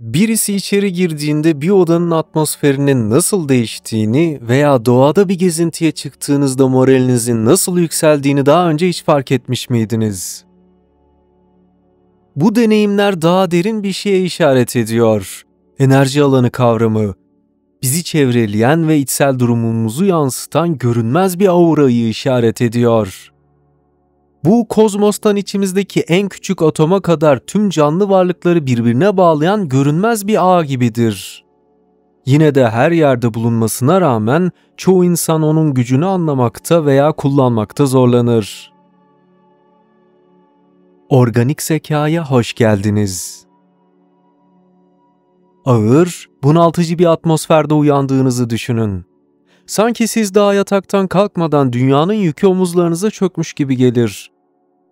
Birisi içeri girdiğinde bir odanın atmosferinin nasıl değiştiğini veya doğada bir gezintiye çıktığınızda moralinizin nasıl yükseldiğini daha önce hiç fark etmiş miydiniz? Bu deneyimler daha derin bir şeye işaret ediyor. Enerji alanı kavramı. Bizi çevreleyen ve içsel durumumuzu yansıtan görünmez bir aurayı işaret ediyor. Bu kozmostan içimizdeki en küçük atoma kadar tüm canlı varlıkları birbirine bağlayan görünmez bir ağ gibidir. Yine de her yerde bulunmasına rağmen çoğu insan onun gücünü anlamakta veya kullanmakta zorlanır. Organik zekaya hoş geldiniz. Ağır, bunaltıcı bir atmosferde uyandığınızı düşünün. Sanki siz daha yataktan kalkmadan dünyanın yükü omuzlarınıza çökmüş gibi gelir.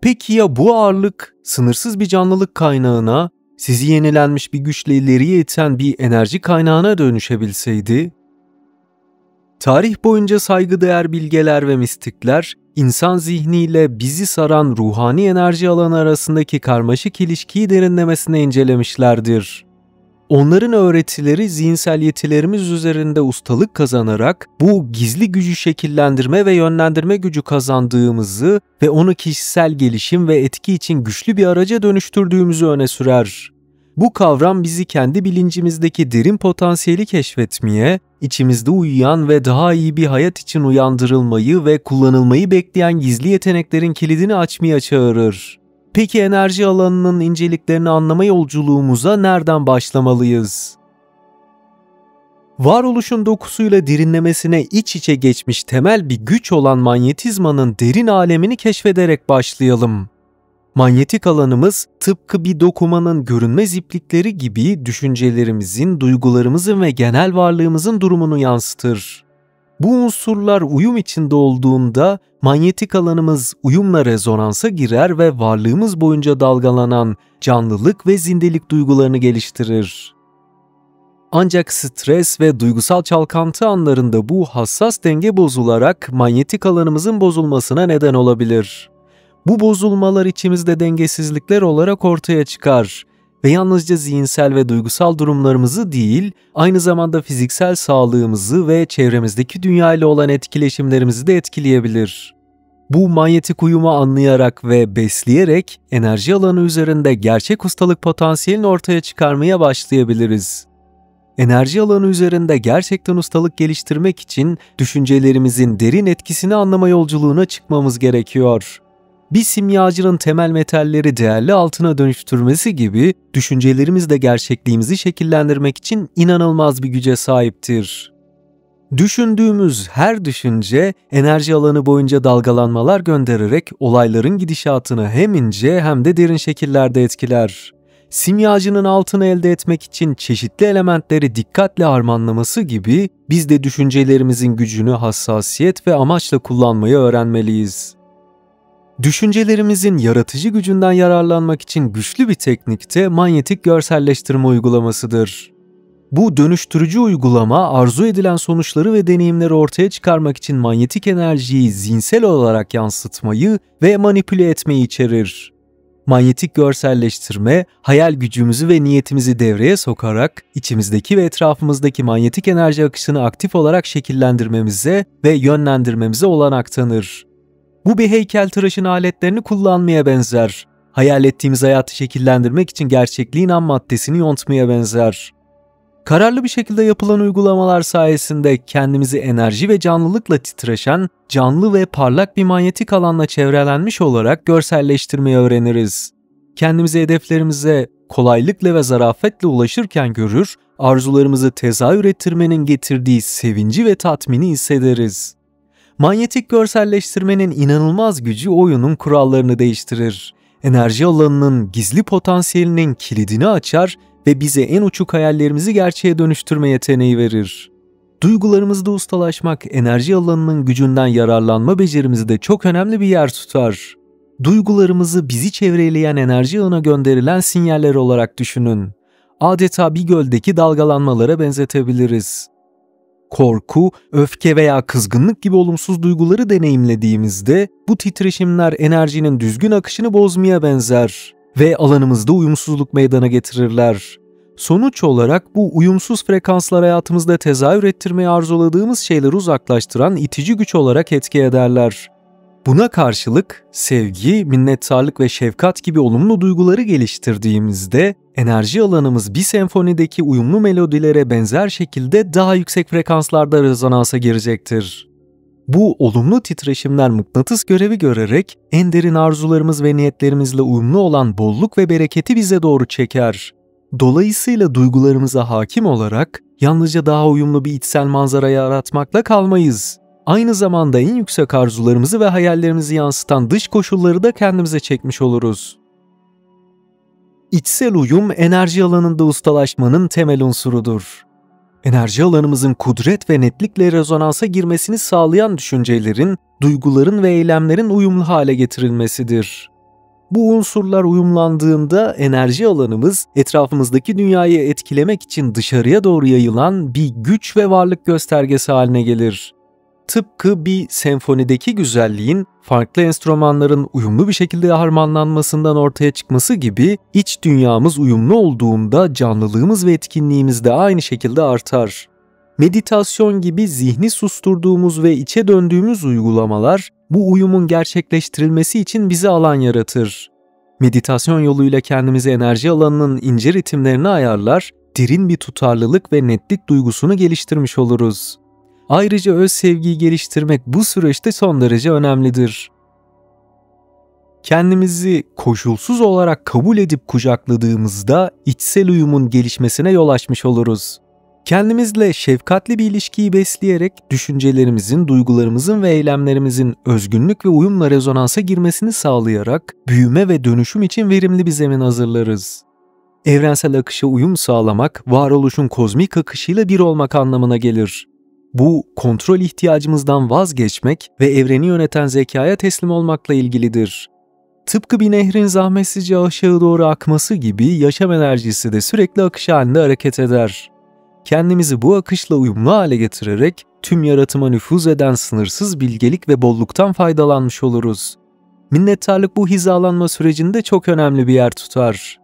Peki ya bu ağırlık sınırsız bir canlılık kaynağına, sizi yenilenmiş bir güçle ileriye iten bir enerji kaynağına dönüşebilseydi? Tarih boyunca saygıdeğer bilgeler ve mistikler, insan zihniyle bizi saran ruhani enerji alanı arasındaki karmaşık ilişkiyi derinlemesine incelemişlerdir. Onların öğretileri zihinsel yetilerimiz üzerinde ustalık kazanarak bu gizli gücü şekillendirme ve yönlendirme gücü kazandığımızı ve onu kişisel gelişim ve etki için güçlü bir araca dönüştürdüğümüzü öne sürer. Bu kavram bizi kendi bilincimizdeki derin potansiyeli keşfetmeye, içimizde uyuyan ve daha iyi bir hayat için uyandırılmayı ve kullanılmayı bekleyen gizli yeteneklerin kilidini açmaya çağırır. Peki enerji alanının inceliklerini anlama yolculuğumuza nereden başlamalıyız? Varoluşun dokusuyla derinlemesine iç içe geçmiş temel bir güç olan manyetizmanın derin alemini keşfederek başlayalım. Manyetik alanımız tıpkı bir dokumanın görünmez iplikleri gibi düşüncelerimizin, duygularımızın ve genel varlığımızın durumunu yansıtır. Bu unsurlar uyum içinde olduğunda manyetik alanımız uyumla rezonansa girer ve varlığımız boyunca dalgalanan canlılık ve zindelik duygularını geliştirir. Ancak stres ve duygusal çalkantı anlarında bu hassas denge bozularak manyetik alanımızın bozulmasına neden olabilir. Bu bozulmalar içimizde dengesizlikler olarak ortaya çıkar ve yalnızca zihinsel ve duygusal durumlarımızı değil, aynı zamanda fiziksel sağlığımızı ve çevremizdeki dünya ile olan etkileşimlerimizi de etkileyebilir. Bu manyetik uyumu anlayarak ve besleyerek enerji alanı üzerinde gerçek ustalık potansiyelini ortaya çıkarmaya başlayabiliriz. Enerji alanı üzerinde gerçekten ustalık geliştirmek için düşüncelerimizin derin etkisini anlama yolculuğuna çıkmamız gerekiyor bir simyacının temel metalleri değerli altına dönüştürmesi gibi düşüncelerimiz de gerçekliğimizi şekillendirmek için inanılmaz bir güce sahiptir. Düşündüğümüz her düşünce enerji alanı boyunca dalgalanmalar göndererek olayların gidişatını hem ince hem de derin şekillerde etkiler. Simyacının altını elde etmek için çeşitli elementleri dikkatle harmanlaması gibi biz de düşüncelerimizin gücünü hassasiyet ve amaçla kullanmayı öğrenmeliyiz. Düşüncelerimizin yaratıcı gücünden yararlanmak için güçlü bir teknikte manyetik görselleştirme uygulamasıdır. Bu dönüştürücü uygulama arzu edilen sonuçları ve deneyimleri ortaya çıkarmak için manyetik enerjiyi zihinsel olarak yansıtmayı ve manipüle etmeyi içerir. Manyetik görselleştirme, hayal gücümüzü ve niyetimizi devreye sokarak içimizdeki ve etrafımızdaki manyetik enerji akışını aktif olarak şekillendirmemize ve yönlendirmemize olanak tanır. Bu bir heykeltıraşın aletlerini kullanmaya benzer. Hayal ettiğimiz hayatı şekillendirmek için gerçekliğin ham maddesini yontmaya benzer. Kararlı bir şekilde yapılan uygulamalar sayesinde kendimizi enerji ve canlılıkla titreşen, canlı ve parlak bir manyetik alanla çevrelenmiş olarak görselleştirmeyi öğreniriz. Kendimizi hedeflerimize kolaylıkla ve zarafetle ulaşırken görür, arzularımızı tezahür ettirmenin getirdiği sevinci ve tatmini hissederiz. Manyetik görselleştirmenin inanılmaz gücü oyunun kurallarını değiştirir. Enerji alanının gizli potansiyelinin kilidini açar ve bize en uçuk hayallerimizi gerçeğe dönüştürme yeteneği verir. Duygularımızda ustalaşmak enerji alanının gücünden yararlanma becerimizde çok önemli bir yer tutar. Duygularımızı bizi çevreleyen enerji ağına gönderilen sinyaller olarak düşünün. Adeta bir göldeki dalgalanmalara benzetebiliriz korku, öfke veya kızgınlık gibi olumsuz duyguları deneyimlediğimizde bu titreşimler enerjinin düzgün akışını bozmaya benzer ve alanımızda uyumsuzluk meydana getirirler. Sonuç olarak bu uyumsuz frekanslar hayatımızda tezahür ettirmeyi arzuladığımız şeyleri uzaklaştıran itici güç olarak etki ederler. Buna karşılık sevgi, minnettarlık ve şefkat gibi olumlu duyguları geliştirdiğimizde enerji alanımız bir senfonideki uyumlu melodilere benzer şekilde daha yüksek frekanslarda rezonansa girecektir. Bu olumlu titreşimler mıknatıs görevi görerek en derin arzularımız ve niyetlerimizle uyumlu olan bolluk ve bereketi bize doğru çeker. Dolayısıyla duygularımıza hakim olarak yalnızca daha uyumlu bir içsel manzara yaratmakla kalmayız. Aynı zamanda en yüksek arzularımızı ve hayallerimizi yansıtan dış koşulları da kendimize çekmiş oluruz. İçsel uyum enerji alanında ustalaşmanın temel unsurudur. Enerji alanımızın kudret ve netlikle rezonansa girmesini sağlayan düşüncelerin, duyguların ve eylemlerin uyumlu hale getirilmesidir. Bu unsurlar uyumlandığında enerji alanımız etrafımızdaki dünyayı etkilemek için dışarıya doğru yayılan bir güç ve varlık göstergesi haline gelir. Tıpkı bir senfonideki güzelliğin farklı enstrümanların uyumlu bir şekilde harmanlanmasından ortaya çıkması gibi iç dünyamız uyumlu olduğunda canlılığımız ve etkinliğimiz de aynı şekilde artar. Meditasyon gibi zihni susturduğumuz ve içe döndüğümüz uygulamalar bu uyumun gerçekleştirilmesi için bize alan yaratır. Meditasyon yoluyla kendimizi enerji alanının ince ritimlerine ayarlar, derin bir tutarlılık ve netlik duygusunu geliştirmiş oluruz. Ayrıca öz sevgiyi geliştirmek bu süreçte son derece önemlidir. Kendimizi koşulsuz olarak kabul edip kucakladığımızda içsel uyumun gelişmesine yol açmış oluruz. Kendimizle şefkatli bir ilişkiyi besleyerek düşüncelerimizin, duygularımızın ve eylemlerimizin özgünlük ve uyumla rezonansa girmesini sağlayarak büyüme ve dönüşüm için verimli bir zemin hazırlarız. Evrensel akışa uyum sağlamak, varoluşun kozmik akışıyla bir olmak anlamına gelir. Bu kontrol ihtiyacımızdan vazgeçmek ve evreni yöneten zekaya teslim olmakla ilgilidir. Tıpkı bir nehrin zahmetsizce aşağı doğru akması gibi yaşam enerjisi de sürekli akış halinde hareket eder. Kendimizi bu akışla uyumlu hale getirerek tüm yaratıma nüfuz eden sınırsız bilgelik ve bolluktan faydalanmış oluruz. Minnettarlık bu hizalanma sürecinde çok önemli bir yer tutar.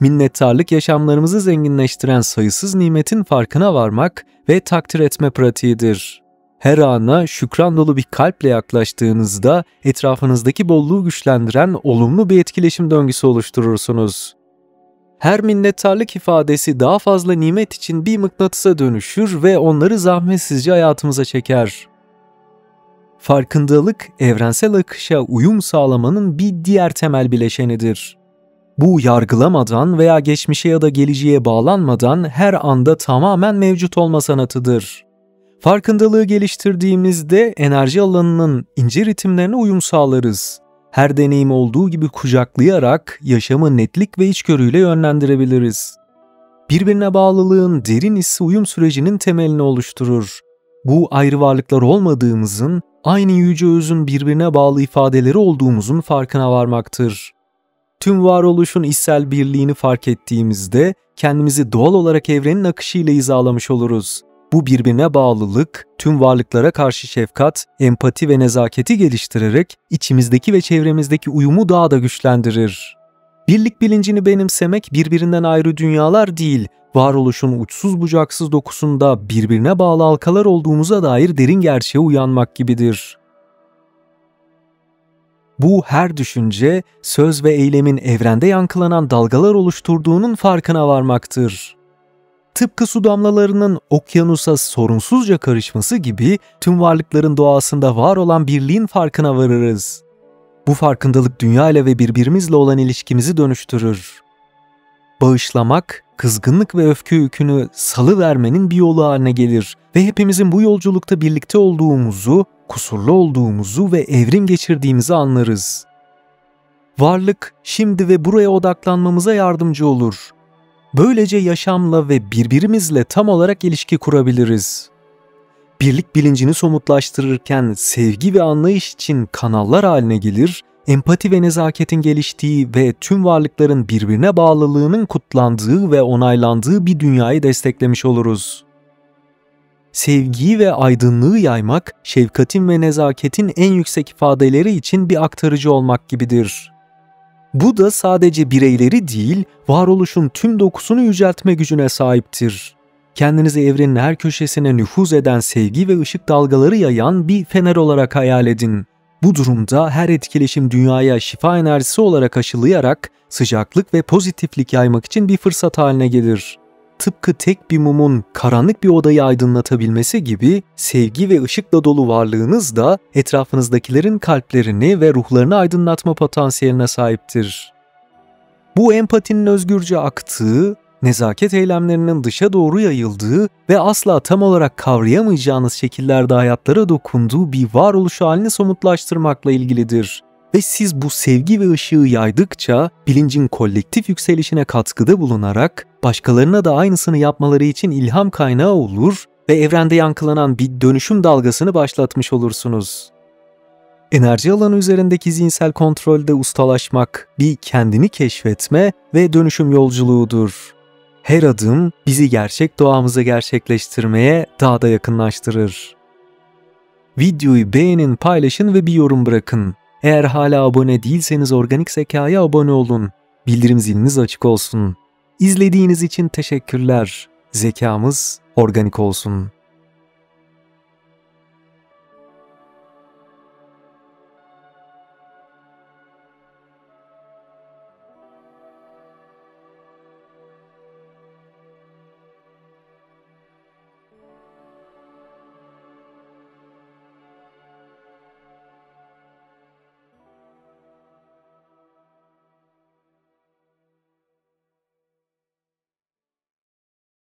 Minnettarlık yaşamlarımızı zenginleştiren sayısız nimetin farkına varmak ve takdir etme pratiğidir. Her ana şükran dolu bir kalple yaklaştığınızda etrafınızdaki bolluğu güçlendiren olumlu bir etkileşim döngüsü oluşturursunuz. Her minnettarlık ifadesi daha fazla nimet için bir mıknatısa dönüşür ve onları zahmetsizce hayatımıza çeker. Farkındalık, evrensel akışa uyum sağlamanın bir diğer temel bileşenidir. Bu yargılamadan veya geçmişe ya da geleceğe bağlanmadan her anda tamamen mevcut olma sanatıdır. Farkındalığı geliştirdiğimizde enerji alanının ince ritimlerine uyum sağlarız. Her deneyim olduğu gibi kucaklayarak yaşamı netlik ve içgörüyle yönlendirebiliriz. Birbirine bağlılığın derin hissi uyum sürecinin temelini oluşturur. Bu ayrı varlıklar olmadığımızın, aynı yüce özün birbirine bağlı ifadeleri olduğumuzun farkına varmaktır. Tüm varoluşun içsel birliğini fark ettiğimizde kendimizi doğal olarak evrenin akışıyla izalamış oluruz. Bu birbirine bağlılık, tüm varlıklara karşı şefkat, empati ve nezaketi geliştirerek içimizdeki ve çevremizdeki uyumu daha da güçlendirir. Birlik bilincini benimsemek birbirinden ayrı dünyalar değil, varoluşun uçsuz bucaksız dokusunda birbirine bağlı halkalar olduğumuza dair derin gerçeğe uyanmak gibidir. Bu her düşünce, söz ve eylemin evrende yankılanan dalgalar oluşturduğunun farkına varmaktır. Tıpkı su damlalarının okyanusa sorunsuzca karışması gibi tüm varlıkların doğasında var olan birliğin farkına varırız. Bu farkındalık dünya ile ve birbirimizle olan ilişkimizi dönüştürür. Bağışlamak, kızgınlık ve öfke yükünü salı vermenin bir yolu haline gelir ve hepimizin bu yolculukta birlikte olduğumuzu, kusurlu olduğumuzu ve evrim geçirdiğimizi anlarız. Varlık şimdi ve buraya odaklanmamıza yardımcı olur. Böylece yaşamla ve birbirimizle tam olarak ilişki kurabiliriz. Birlik bilincini somutlaştırırken sevgi ve anlayış için kanallar haline gelir, empati ve nezaketin geliştiği ve tüm varlıkların birbirine bağlılığının kutlandığı ve onaylandığı bir dünyayı desteklemiş oluruz. Sevgiyi ve aydınlığı yaymak, şefkatin ve nezaketin en yüksek ifadeleri için bir aktarıcı olmak gibidir. Bu da sadece bireyleri değil, varoluşun tüm dokusunu yüceltme gücüne sahiptir. Kendinizi evrenin her köşesine nüfuz eden sevgi ve ışık dalgaları yayan bir fener olarak hayal edin. Bu durumda her etkileşim dünyaya şifa enerjisi olarak aşılayarak sıcaklık ve pozitiflik yaymak için bir fırsat haline gelir. Tıpkı tek bir mumun karanlık bir odayı aydınlatabilmesi gibi sevgi ve ışıkla dolu varlığınız da etrafınızdakilerin kalplerini ve ruhlarını aydınlatma potansiyeline sahiptir. Bu empatinin özgürce aktığı, nezaket eylemlerinin dışa doğru yayıldığı ve asla tam olarak kavrayamayacağınız şekillerde hayatlara dokunduğu bir varoluş halini somutlaştırmakla ilgilidir. Ve siz bu sevgi ve ışığı yaydıkça bilincin kolektif yükselişine katkıda bulunarak başkalarına da aynısını yapmaları için ilham kaynağı olur ve evrende yankılanan bir dönüşüm dalgasını başlatmış olursunuz. Enerji alanı üzerindeki zihinsel kontrolde ustalaşmak bir kendini keşfetme ve dönüşüm yolculuğudur. Her adım bizi gerçek doğamızı gerçekleştirmeye daha da yakınlaştırır. Videoyu beğenin, paylaşın ve bir yorum bırakın. Eğer hala abone değilseniz Organik Zeka'ya abone olun. Bildirim ziliniz açık olsun. İzlediğiniz için teşekkürler. Zekamız organik olsun.